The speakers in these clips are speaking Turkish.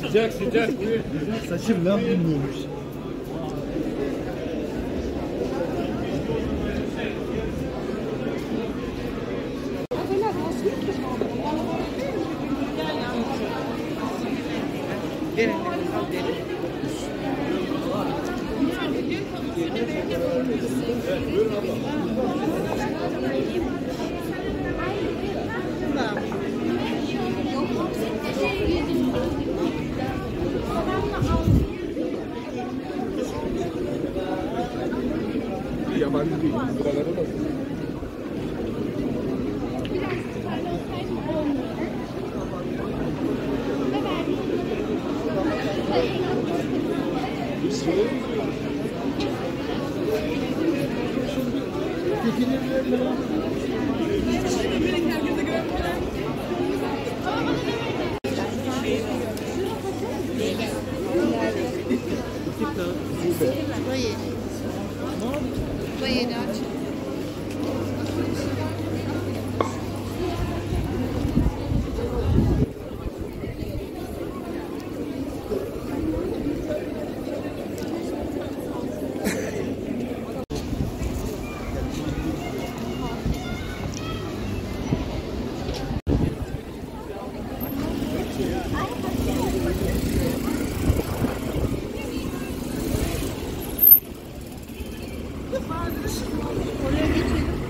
Sıcak sıcak. Saçım lan bulmuyormuş. Yabancı değil. Buralara. Bu 可以了解。Bazı şıkkı 都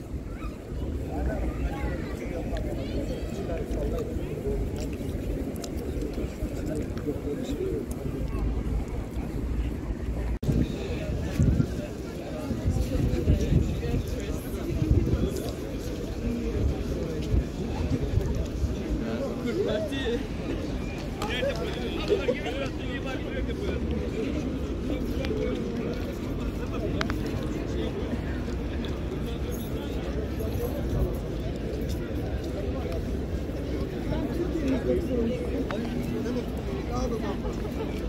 Thank you.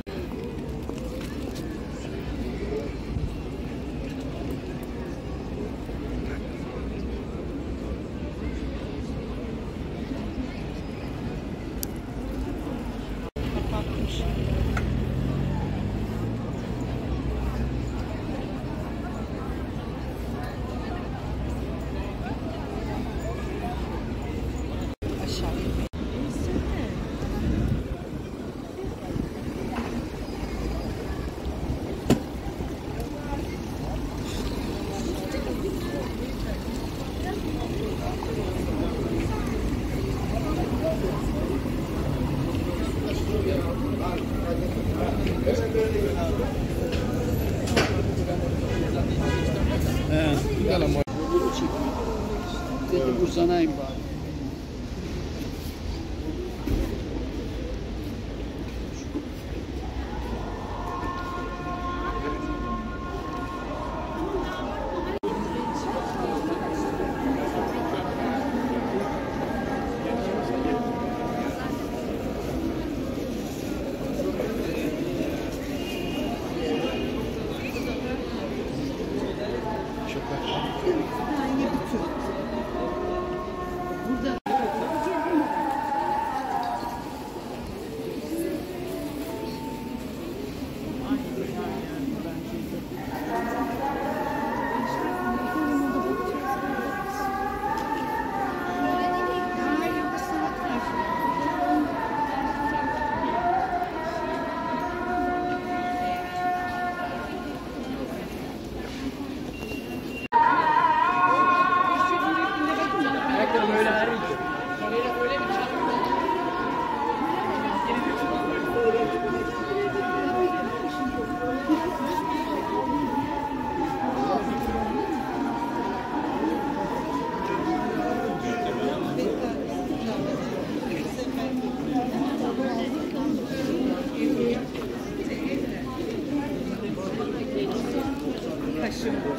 Güzel ama. Uzanayım bari. Thank.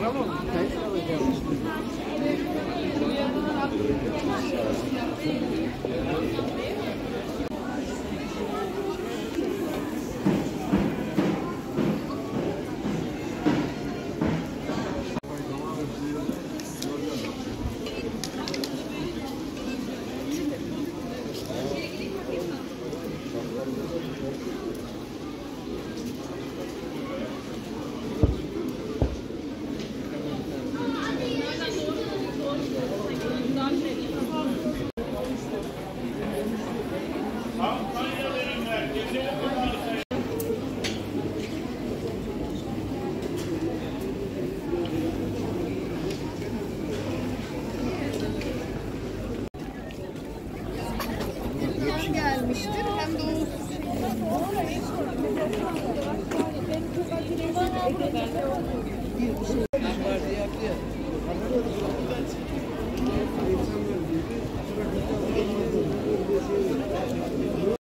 Thank you. よろしくお願いします。